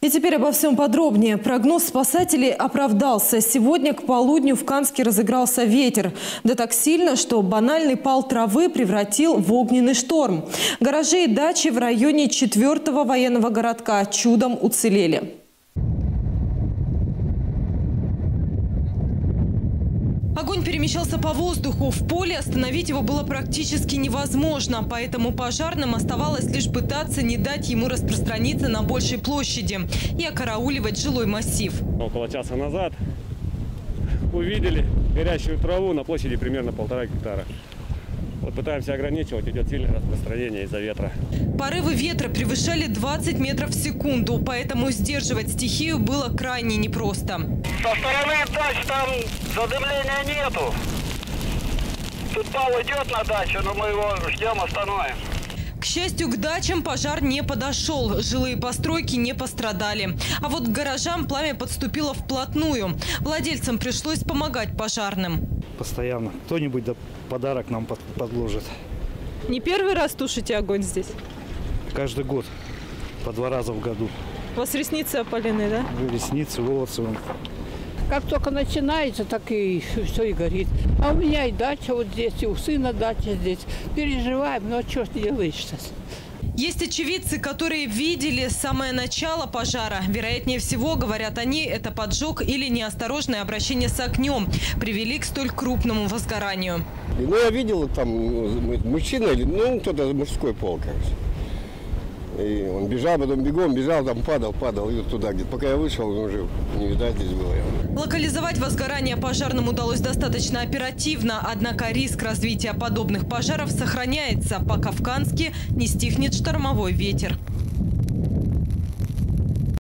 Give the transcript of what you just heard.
И теперь обо всем подробнее. Прогноз спасателей оправдался. Сегодня к полудню в Канске разыгрался ветер. Да так сильно, что банальный пал травы превратил в огненный шторм. Гаражи и дачи в районе 4 военного городка чудом уцелели. Огонь перемещался по воздуху. В поле остановить его было практически невозможно. Поэтому пожарным оставалось лишь пытаться не дать ему распространиться на большей площади и окарауливать жилой массив. Около часа назад увидели горящую траву на площади примерно полтора гектара. Вот пытаемся ограничивать, идет сильное распространение из-за ветра. Порывы ветра превышали 20 метров в секунду, поэтому сдерживать стихию было крайне непросто. Со стороны дач там задымления нету. Тут пал идет на дачу, но мы его ждем, остановим. К счастью, к дачам пожар не подошел. Жилые постройки не пострадали. А вот к гаражам пламя подступило вплотную. Владельцам пришлось помогать пожарным. Постоянно. Кто-нибудь да подарок нам под- подложит. Не первый раз тушите огонь здесь? Каждый год. По два раза в году. У вас ресницы опалены, да? Ресницы, волосы. вон. Как только начинается, так и все и горит. А у меня и дача вот здесь, и у сына дача здесь. Переживаем, но что ж делаешь-то? Есть очевидцы, которые видели самое начало пожара. Вероятнее всего, говорят они, это поджог или неосторожное обращение с огнем привели к столь крупному возгоранию. Ну, я видел там ну, мужчина, ну, кто-то мужской пол, короче. И он бежал, потом бегом бежал, там падал, падал, и вот туда где-то. Пока я вышел, он уже не видать здесь было. Локализовать возгорание пожарным удалось достаточно оперативно, однако риск развития подобных пожаров сохраняется, пока в Канске не стихнет штормовой ветер.